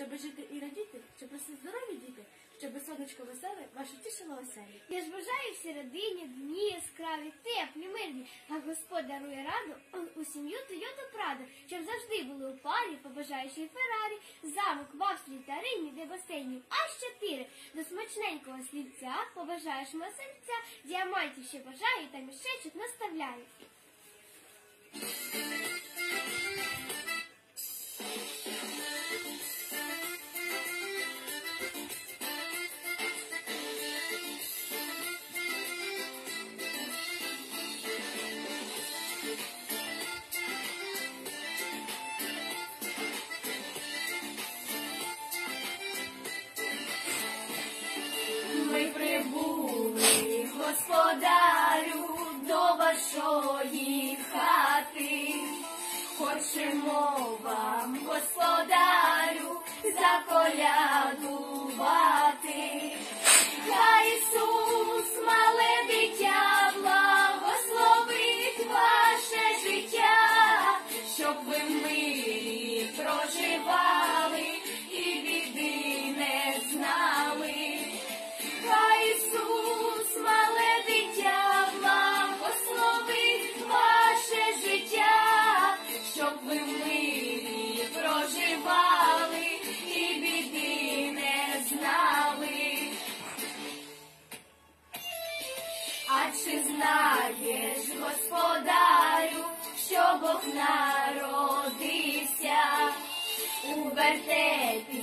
щоб жити і радіти, щоб росли здорові діти, щоб сонечко веселе ваше тішило оселі. Я ж бажаю всій родині дні яскраві, теплі, мирні, а Господь дарує раду у сім'ю Тойоту Прадо, щоб завжди були у парі, побажаючи Феррарі, замок в Австрії та Римі, де басейнів аж чотири. До смачненького слівця побажаєш масельця, діамантів ще бажаю та мішечок наставляю. Заколядувати. Я Ісус, знаєш, господарю, що Бог народився. У вертепі